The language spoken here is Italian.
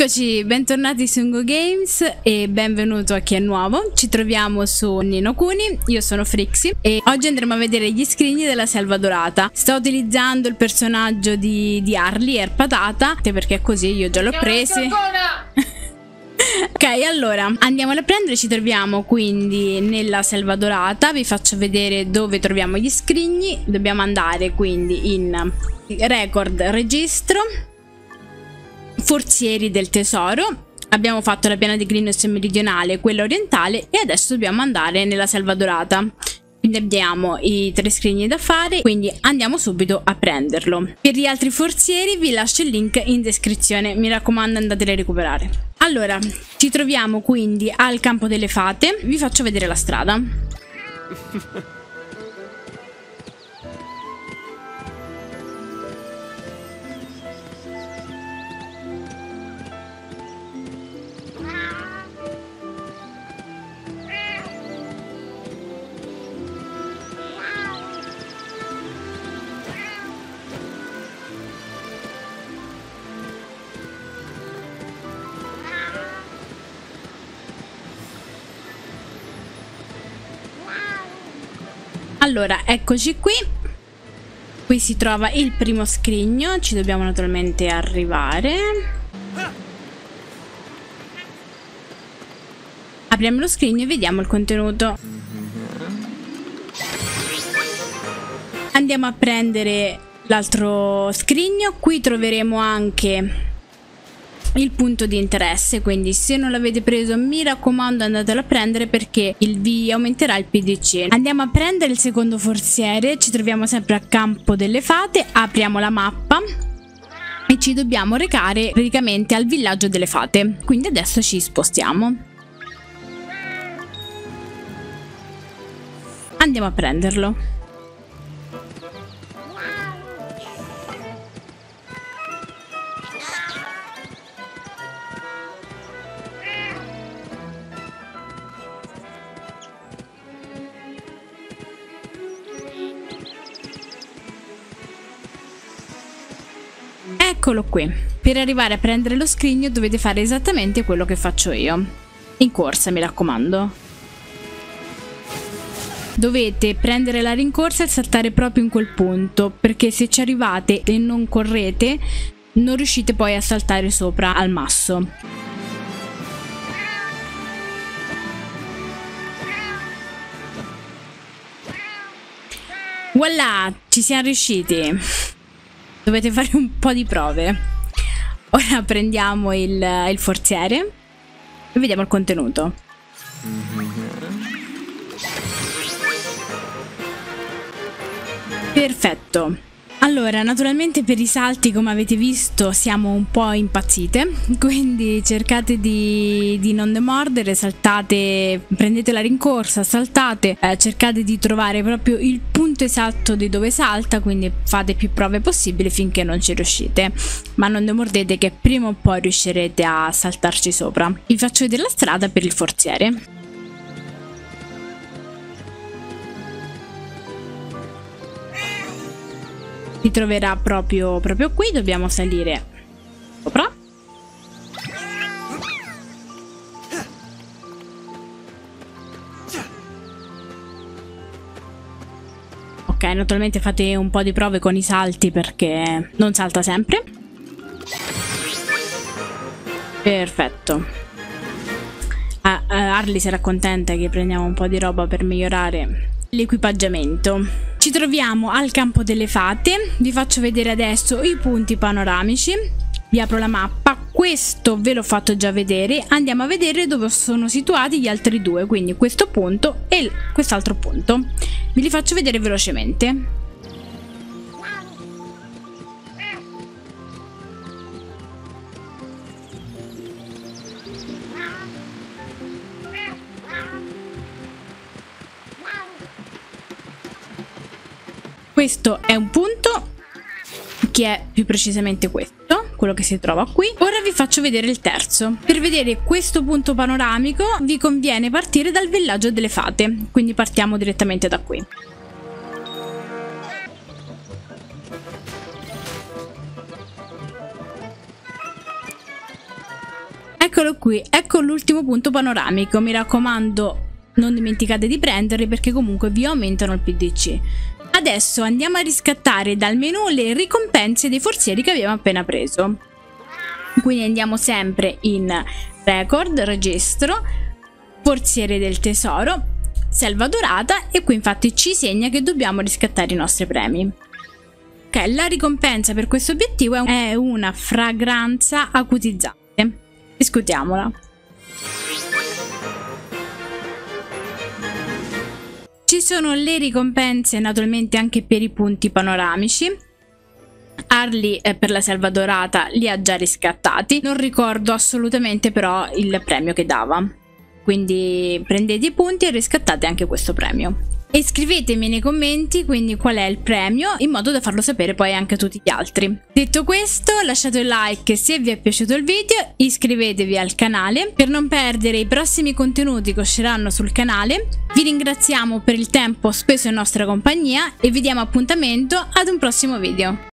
Eccoci, bentornati su Ngo Games e benvenuto a chi è nuovo. Ci troviamo su Nino Kuni, io sono Frixie e oggi andremo a vedere gli scrigni della Selva Dorata. Sto utilizzando il personaggio di, di Harley, Erpatata, perché così io già l'ho preso. Ok, allora andiamo a prendere, ci troviamo quindi nella selva dorata, vi faccio vedere dove troviamo gli scrigni, dobbiamo andare quindi in record registro, forzieri del tesoro, abbiamo fatto la piana di Greenwich meridionale, quella orientale e adesso dobbiamo andare nella selva dorata. Quindi abbiamo i tre scrigni da fare, quindi andiamo subito a prenderlo. Per gli altri forzieri vi lascio il link in descrizione, mi raccomando andateli a recuperare. Allora, ci troviamo quindi al campo delle fate, vi faccio vedere la strada. Allora, eccoci qui. Qui si trova il primo scrigno, ci dobbiamo naturalmente arrivare. Apriamo lo scrigno e vediamo il contenuto. Andiamo a prendere l'altro scrigno, qui troveremo anche il punto di interesse quindi se non l'avete preso mi raccomando andatelo a prendere perché il, vi aumenterà il pdc andiamo a prendere il secondo forziere ci troviamo sempre a campo delle fate apriamo la mappa e ci dobbiamo recare praticamente al villaggio delle fate. Quindi adesso ci spostiamo. Andiamo a prenderlo Eccolo qui. Per arrivare a prendere lo scrigno dovete fare esattamente quello che faccio io. In corsa, mi raccomando. Dovete prendere la rincorsa e saltare proprio in quel punto, perché se ci arrivate e non correte, non riuscite poi a saltare sopra al masso. Voilà, ci siamo riusciti. Dovete fare un po' di prove. Ora prendiamo il, il forziere e vediamo il contenuto. Perfetto. Allora, naturalmente per i salti, come avete visto, siamo un po' impazzite, quindi cercate di, di non demordere, saltate, prendete la rincorsa, saltate, eh, cercate di trovare proprio il punto esatto di dove salta, quindi fate più prove possibili finché non ci riuscite, ma non demordete che prima o poi riuscirete a saltarci sopra. Vi faccio vedere la strada per il forziere. Si troverà proprio, proprio qui dobbiamo salire. Sopra. Ok naturalmente fate un po' di prove con i salti perché non salta sempre. Perfetto. Ah, Harley sarà contenta che prendiamo un po' di roba per migliorare l'equipaggiamento ci troviamo al campo delle fate, vi faccio vedere adesso i punti panoramici, vi apro la mappa, questo ve l'ho fatto già vedere, andiamo a vedere dove sono situati gli altri due, quindi questo punto e quest'altro punto, ve li faccio vedere velocemente. Questo è un punto che è più precisamente questo, quello che si trova qui. Ora vi faccio vedere il terzo. Per vedere questo punto panoramico vi conviene partire dal villaggio delle fate, quindi partiamo direttamente da qui. Eccolo qui, ecco l'ultimo punto panoramico, mi raccomando non dimenticate di prenderli perché comunque vi aumentano il PDC. Adesso andiamo a riscattare dal menu le ricompense dei forzieri che abbiamo appena preso. Quindi andiamo sempre in record, registro, forziere del tesoro, selva dorata e qui infatti ci segna che dobbiamo riscattare i nostri premi. Ok, la ricompensa per questo obiettivo è una fragranza acutizzante. Discutiamola. Sono le ricompense naturalmente anche per i punti panoramici. Harley eh, per la selva dorata li ha già riscattati. Non ricordo assolutamente però il premio che dava. Quindi prendete i punti e riscattate anche questo premio. E scrivetemi nei commenti quindi qual è il premio in modo da farlo sapere poi anche a tutti gli altri. Detto questo lasciate un like se vi è piaciuto il video, iscrivetevi al canale per non perdere i prossimi contenuti che usciranno sul canale. Vi ringraziamo per il tempo speso in nostra compagnia e vi diamo appuntamento ad un prossimo video.